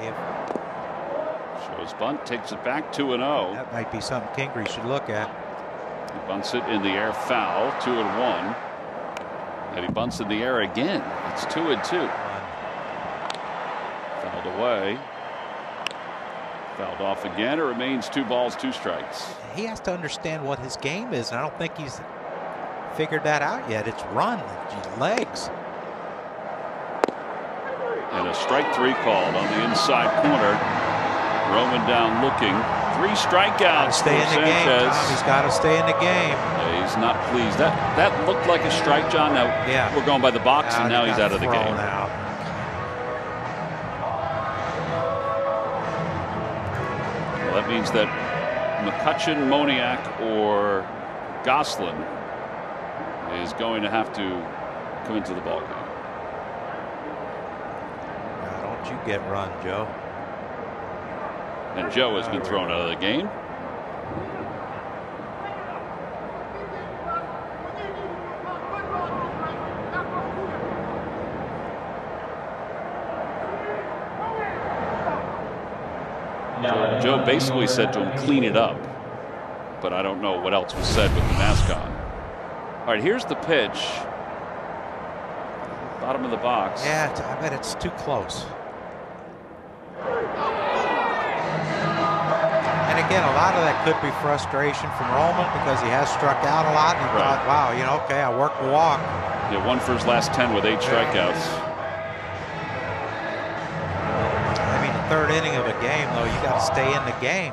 If Shows bunt, takes it back 2 and 0. that might be something Kingery should look at. He bunts it in the air foul, 2 and 1. And he bunts in the air again. It's 2 and 2. One. Fouled away. Fouled off again. It remains two balls, two strikes. He has to understand what his game is, and I don't think he's figured that out yet. It's run, legs. And a strike three called on the inside corner. Roman down looking. Three strikeouts Stay for in the game. Sanchez. Tom. He's got to stay in the game. Yeah, he's not pleased. That that looked like a strike, John. Now Yeah. we're going by the box, and Now he's out of the game. Out. Well, that means that McCutchen, Moniak, or Gosselin is going to have to come into the ballgame. Now, don't you get run, Joe. And Joe has been thrown out of the game. Joe, Joe basically said to him, clean it up. But I don't know what else was said with the mask on. All right, here's the pitch. Bottom of the box. Yeah, I bet it's too close. Again, a lot of that could be frustration from Roman because he has struck out a lot. And he Right. thought, wow, you know, okay, I worked the walk. Yeah, one for his last 10 with eight strikeouts. I mean, the third inning of a game, though, you got to stay in the game.